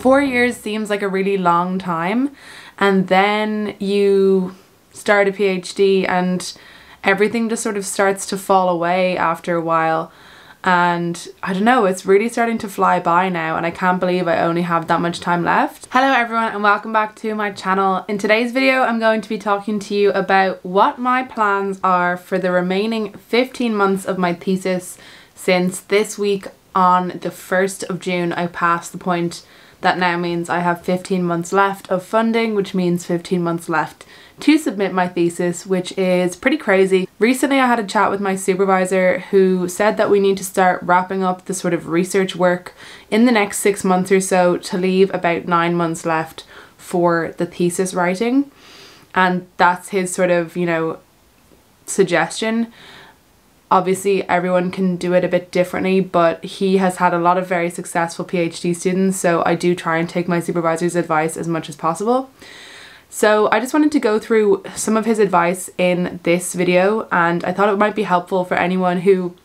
Four years seems like a really long time, and then you start a PhD, and everything just sort of starts to fall away after a while. And I don't know, it's really starting to fly by now, and I can't believe I only have that much time left. Hello, everyone, and welcome back to my channel. In today's video, I'm going to be talking to you about what my plans are for the remaining 15 months of my thesis since this week on the 1st of June I passed the point that now means I have 15 months left of funding, which means 15 months left to submit my thesis, which is pretty crazy. Recently, I had a chat with my supervisor who said that we need to start wrapping up the sort of research work in the next six months or so to leave about nine months left for the thesis writing. And that's his sort of, you know, suggestion. Obviously, everyone can do it a bit differently, but he has had a lot of very successful PhD students, so I do try and take my supervisor's advice as much as possible. So I just wanted to go through some of his advice in this video, and I thought it might be helpful for anyone who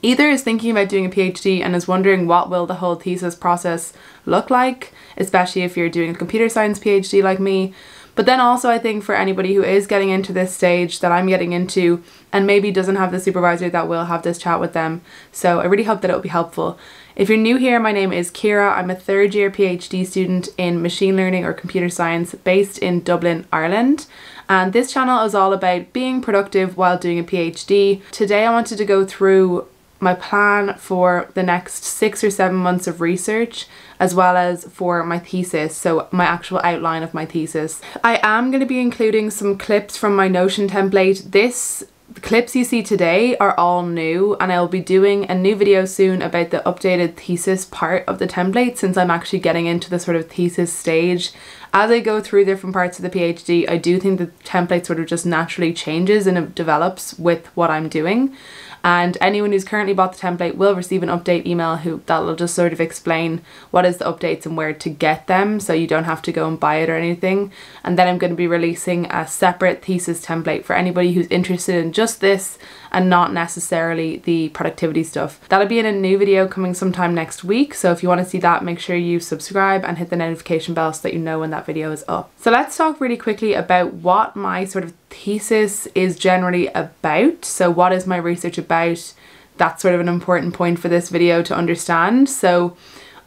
either is thinking about doing a PhD and is wondering what will the whole thesis process look like, especially if you're doing a computer science PhD like me, but then also I think for anybody who is getting into this stage that I'm getting into and maybe doesn't have the supervisor that will have this chat with them. So I really hope that it will be helpful. If you're new here, my name is Ciara. I'm a third year PhD student in machine learning or computer science based in Dublin, Ireland. And this channel is all about being productive while doing a PhD. Today I wanted to go through my plan for the next six or seven months of research as well as for my thesis, so my actual outline of my thesis. I am going to be including some clips from my Notion template. This clips you see today are all new and I'll be doing a new video soon about the updated thesis part of the template since I'm actually getting into the sort of thesis stage. As I go through different parts of the PhD, I do think the template sort of just naturally changes and it develops with what I'm doing. And anyone who's currently bought the template will receive an update email who that'll just sort of explain what is the updates and where to get them so you don't have to go and buy it or anything. And then I'm going to be releasing a separate thesis template for anybody who's interested in just this and not necessarily the productivity stuff. That'll be in a new video coming sometime next week so if you want to see that make sure you subscribe and hit the notification bell so that you know when that video is up. So let's talk really quickly about what my sort of thesis is generally about. So what is my research about? That's sort of an important point for this video to understand. So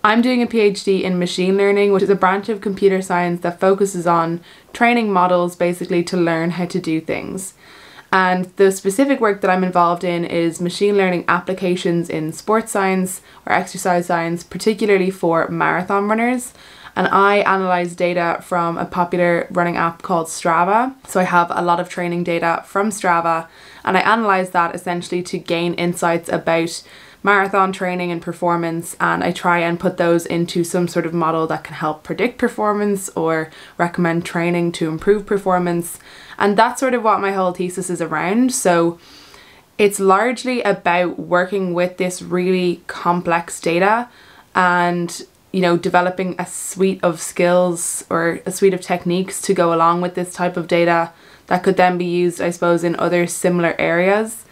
I'm doing a PhD in machine learning, which is a branch of computer science that focuses on training models basically to learn how to do things. And the specific work that I'm involved in is machine learning applications in sports science or exercise science, particularly for marathon runners and I analyze data from a popular running app called Strava. So I have a lot of training data from Strava and I analyze that essentially to gain insights about marathon training and performance and I try and put those into some sort of model that can help predict performance or recommend training to improve performance and that's sort of what my whole thesis is around so it's largely about working with this really complex data and you know, developing a suite of skills or a suite of techniques to go along with this type of data that could then be used, I suppose, in other similar areas.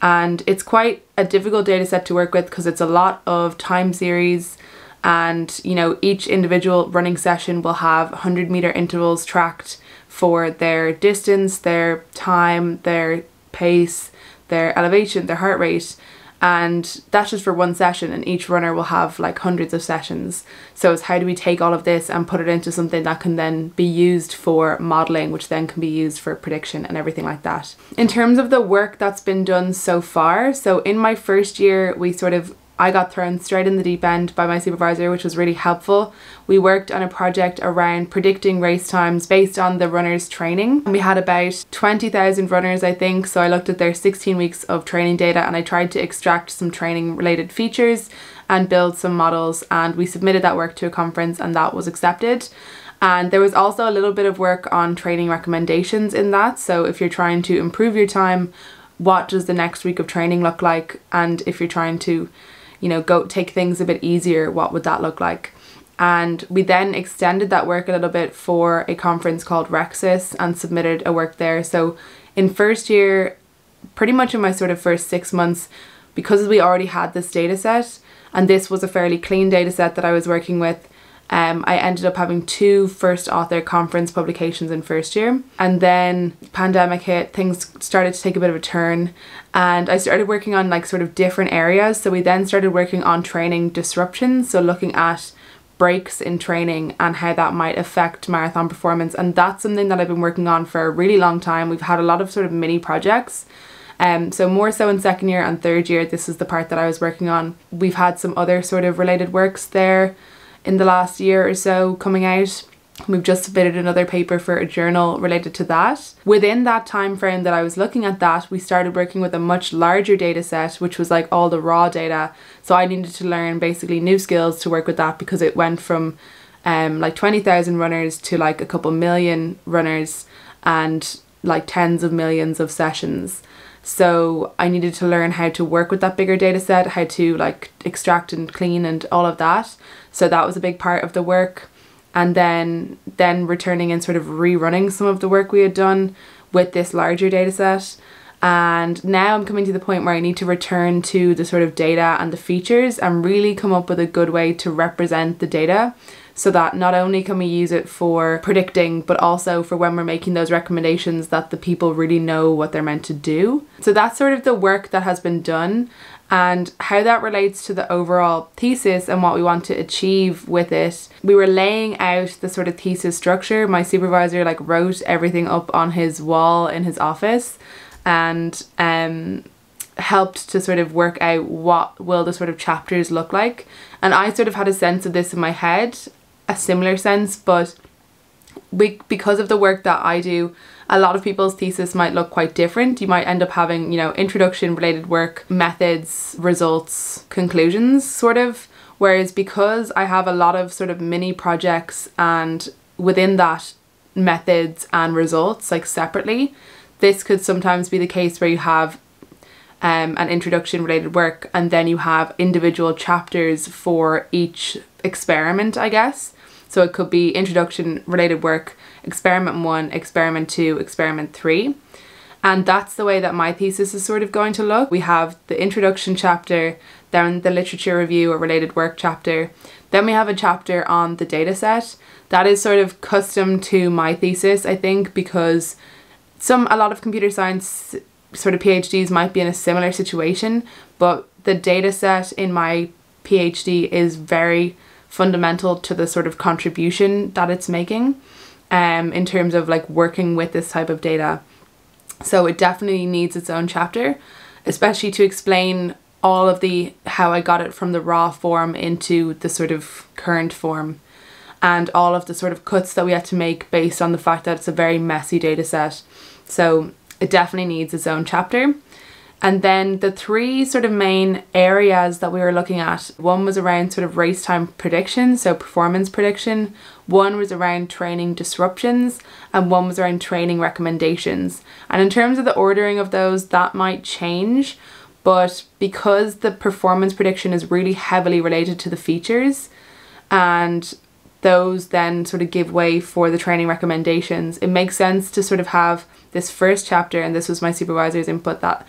And it's quite a difficult data set to work with because it's a lot of time series. And, you know, each individual running session will have 100 meter intervals tracked for their distance, their time, their pace, their elevation, their heart rate and that's just for one session and each runner will have like hundreds of sessions. So it's how do we take all of this and put it into something that can then be used for modeling which then can be used for prediction and everything like that. In terms of the work that's been done so far so in my first year we sort of I got thrown straight in the deep end by my supervisor, which was really helpful. We worked on a project around predicting race times based on the runners' training. And We had about 20,000 runners, I think, so I looked at their 16 weeks of training data and I tried to extract some training related features and build some models. And we submitted that work to a conference and that was accepted. And there was also a little bit of work on training recommendations in that. So if you're trying to improve your time, what does the next week of training look like? And if you're trying to you know, go take things a bit easier, what would that look like? And we then extended that work a little bit for a conference called RecSys and submitted a work there. So in first year, pretty much in my sort of first six months, because we already had this data set, and this was a fairly clean data set that I was working with, Um, I ended up having two first author conference publications in first year, and then pandemic hit. Things started to take a bit of a turn, and I started working on like sort of different areas. So we then started working on training disruptions, so looking at breaks in training and how that might affect marathon performance. And that's something that I've been working on for a really long time. We've had a lot of sort of mini projects. Um, so more so in second year and third year, this is the part that I was working on. We've had some other sort of related works there in the last year or so coming out. We've just submitted another paper for a journal related to that. Within that time frame that I was looking at that, we started working with a much larger data set, which was like all the raw data. So I needed to learn basically new skills to work with that because it went from um, like 20,000 runners to like a couple million runners and like tens of millions of sessions. So I needed to learn how to work with that bigger data set, how to like extract and clean and all of that. So that was a big part of the work. And then then returning and sort of rerunning some of the work we had done with this larger data set. And now I'm coming to the point where I need to return to the sort of data and the features and really come up with a good way to represent the data so that not only can we use it for predicting but also for when we're making those recommendations that the people really know what they're meant to do. So that's sort of the work that has been done and how that relates to the overall thesis and what we want to achieve with it. We were laying out the sort of thesis structure. My supervisor like wrote everything up on his wall in his office and um helped to sort of work out what will the sort of chapters look like. And I sort of had a sense of this in my head, a similar sense, but we, because of the work that I do, a lot of people's thesis might look quite different. You might end up having, you know, introduction related work, methods, results, conclusions, sort of. Whereas because I have a lot of sort of mini projects and within that, methods and results, like separately, this could sometimes be the case where you have um, an introduction related work and then you have individual chapters for each experiment, I guess. So it could be introduction related work, experiment one, experiment two, experiment three. And that's the way that my thesis is sort of going to look. We have the introduction chapter, then the literature review or related work chapter. Then we have a chapter on the data set. That is sort of custom to my thesis, I think, because some a lot of computer science sort of PhDs might be in a similar situation, but the data set in my PhD is very fundamental to the sort of contribution that it's making um, in terms of like working with this type of data. So it definitely needs its own chapter, especially to explain all of the how I got it from the raw form into the sort of current form and all of the sort of cuts that we had to make based on the fact that it's a very messy data set. So it definitely needs its own chapter. And then the three sort of main areas that we were looking at one was around sort of race time prediction, so performance prediction, one was around training disruptions, and one was around training recommendations. And in terms of the ordering of those, that might change, but because the performance prediction is really heavily related to the features and those then sort of give way for the training recommendations, it makes sense to sort of have this first chapter, and this was my supervisor's input that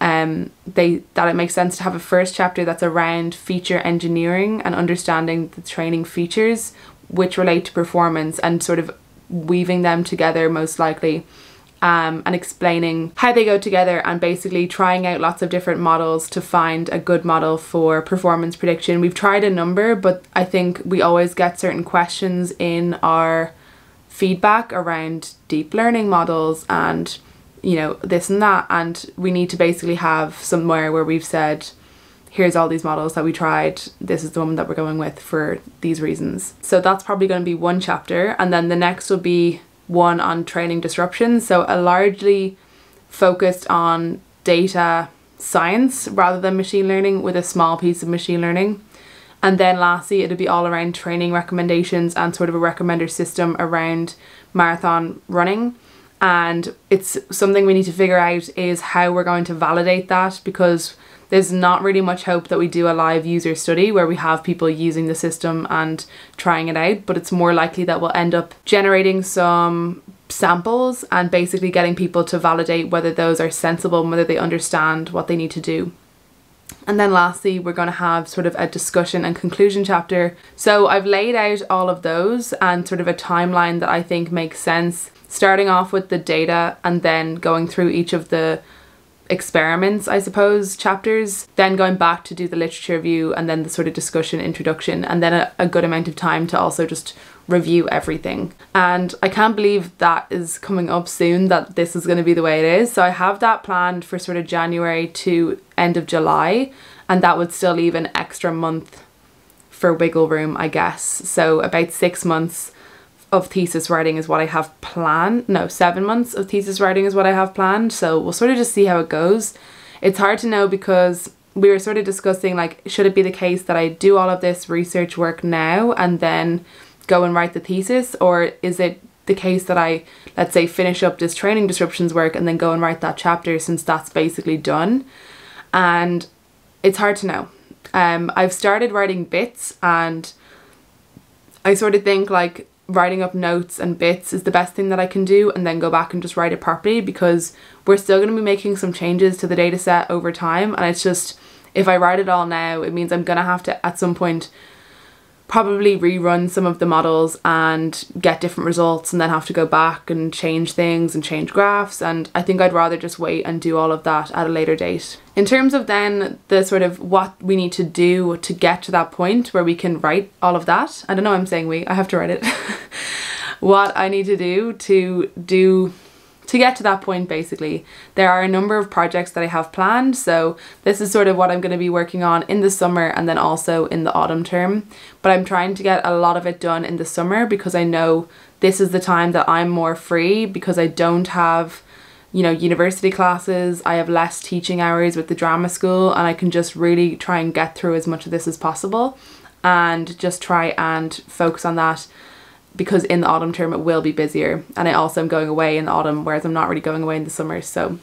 um, they that it makes sense to have a first chapter that's around feature engineering and understanding the training features which relate to performance and sort of weaving them together most likely um, and explaining how they go together and basically trying out lots of different models to find a good model for performance prediction. We've tried a number, but I think we always get certain questions in our feedback around deep learning models and you know, this and that. And we need to basically have somewhere where we've said, here's all these models that we tried. This is the one that we're going with for these reasons. So that's probably going to be one chapter. And then the next will be one on training disruption. So a largely focused on data science rather than machine learning with a small piece of machine learning. And then lastly, it'll be all around training recommendations and sort of a recommender system around marathon running and it's something we need to figure out is how we're going to validate that because there's not really much hope that we do a live user study where we have people using the system and trying it out but it's more likely that we'll end up generating some samples and basically getting people to validate whether those are sensible and whether they understand what they need to do And then lastly, we're going to have sort of a discussion and conclusion chapter. So I've laid out all of those and sort of a timeline that I think makes sense, starting off with the data and then going through each of the experiments, I suppose, chapters, then going back to do the literature review and then the sort of discussion introduction, and then a, a good amount of time to also just review everything. And I can't believe that is coming up soon, that this is going to be the way it is. So I have that planned for sort of January to end of July, and that would still leave an extra month for wiggle room, I guess. So about six months of thesis writing is what I have planned. No, seven months of thesis writing is what I have planned. So we'll sort of just see how it goes. It's hard to know because we were sort of discussing like, should it be the case that I do all of this research work now and then go and write the thesis? Or is it the case that I, let's say, finish up this training disruptions work and then go and write that chapter since that's basically done? And it's hard to know. Um, I've started writing bits and I sort of think like writing up notes and bits is the best thing that I can do and then go back and just write it properly because we're still going to be making some changes to the data set over time and it's just if I write it all now it means I'm going to have to at some point probably rerun some of the models and get different results and then have to go back and change things and change graphs and I think I'd rather just wait and do all of that at a later date. In terms of then the sort of what we need to do to get to that point where we can write all of that, I don't know I'm saying we, I have to write it, what I need to do to do to get to that point basically there are a number of projects that I have planned. So this is sort of what I'm going to be working on in the summer and then also in the autumn term. But I'm trying to get a lot of it done in the summer because I know this is the time that I'm more free because I don't have you know university classes. I have less teaching hours with the drama school and I can just really try and get through as much of this as possible and just try and focus on that because in the autumn term it will be busier. And I also am going away in the autumn whereas I'm not really going away in the summer. So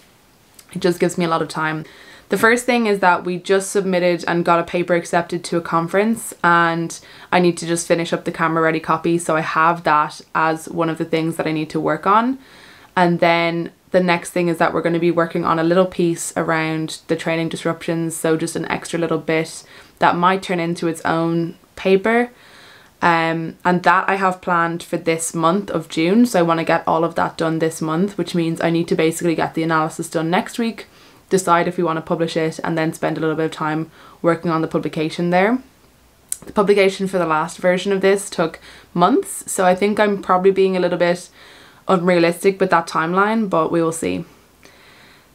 it just gives me a lot of time. The first thing is that we just submitted and got a paper accepted to a conference and I need to just finish up the camera ready copy. So I have that as one of the things that I need to work on. And then the next thing is that we're going to be working on a little piece around the training disruptions. So just an extra little bit that might turn into its own paper um, and that I have planned for this month of June. So I want to get all of that done this month, which means I need to basically get the analysis done next week, decide if we want to publish it, and then spend a little bit of time working on the publication there. The publication for the last version of this took months, so I think I'm probably being a little bit unrealistic with that timeline, but we will see.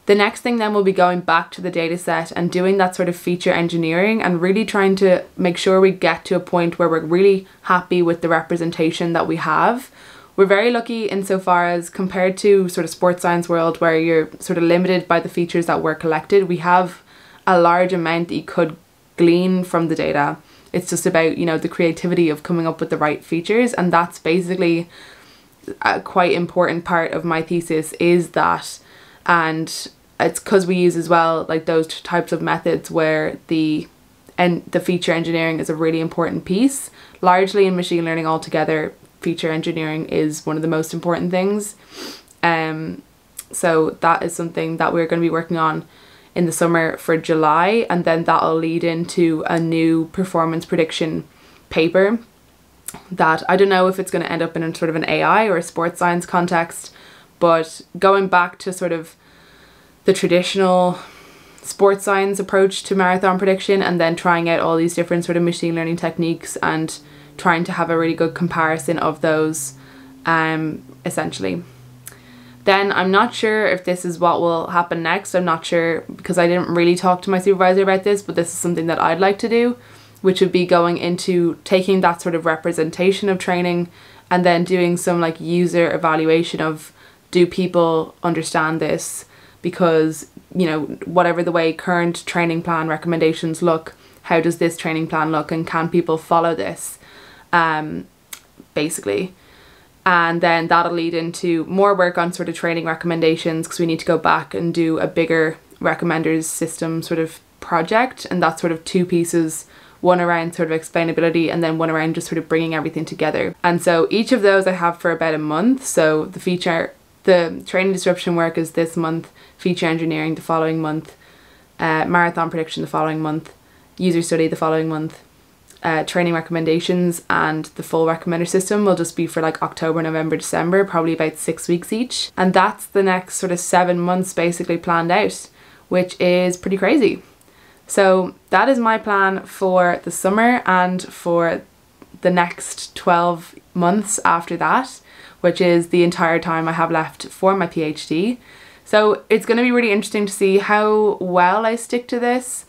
The next thing then will be going back to the data set and doing that sort of feature engineering and really trying to make sure we get to a point where we're really happy with the representation that we have. We're very lucky insofar as compared to sort of sports science world where you're sort of limited by the features that were collected, we have a large amount that you could glean from the data. It's just about, you know, the creativity of coming up with the right features and that's basically a quite important part of my thesis is that and it's because we use as well like those types of methods where the and the feature engineering is a really important piece. Largely in machine learning altogether feature engineering is one of the most important things. Um so that is something that we're going to be working on in the summer for July and then that'll lead into a new performance prediction paper that I don't know if it's going to end up in a sort of an AI or a sports science context but going back to sort of the traditional sports science approach to marathon prediction and then trying out all these different sort of machine learning techniques and trying to have a really good comparison of those um essentially then I'm not sure if this is what will happen next. I'm not sure because I didn't really talk to my supervisor about this, but this is something that I'd like to do, which would be going into taking that sort of representation of training and then doing some like user evaluation of do people understand this? Because you know whatever the way current training plan recommendations look how does this training plan look and can people follow this? Um basically. And then that'll lead into more work on sort of training recommendations because we need to go back and do a bigger recommenders system sort of project and that's sort of two pieces one around sort of explainability and then one around just sort of bringing everything together. And so each of those I have for about a month so the feature the training disruption work is this month, feature engineering the following month, uh, marathon prediction the following month, user study the following month, uh, training recommendations and the full recommender system will just be for like October, November, December, probably about six weeks each. And that's the next sort of seven months basically planned out, which is pretty crazy. So that is my plan for the summer and for the next 12 months after that, which is the entire time I have left for my PhD. So it's going to be really interesting to see how well I stick to this.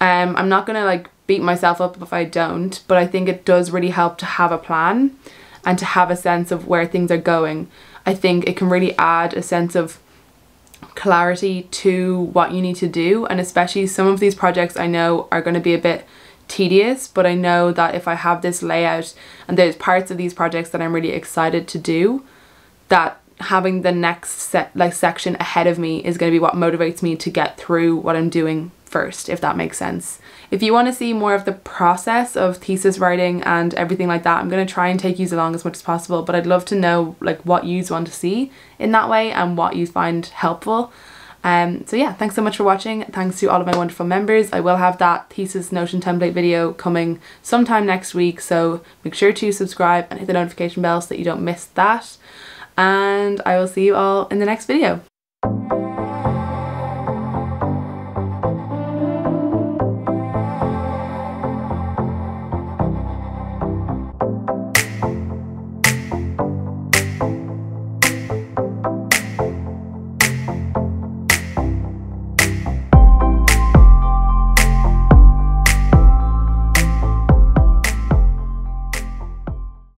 Um, I'm not going to like beat myself up if I don't, but I think it does really help to have a plan and to have a sense of where things are going. I think it can really add a sense of clarity to what you need to do and especially some of these projects I know are going to be a bit tedious but I know that if I have this layout and there's parts of these projects that I'm really excited to do that having the next set like section ahead of me is going to be what motivates me to get through what I'm doing first if that makes sense. If you want to see more of the process of thesis writing and everything like that I'm going to try and take you along as much as possible but I'd love to know like what you want to see in that way and what you find helpful. Um, so yeah, thanks so much for watching. Thanks to all of my wonderful members. I will have that thesis Notion template video coming sometime next week, so make sure to subscribe and hit the notification bell so that you don't miss that and I will see you all in the next video.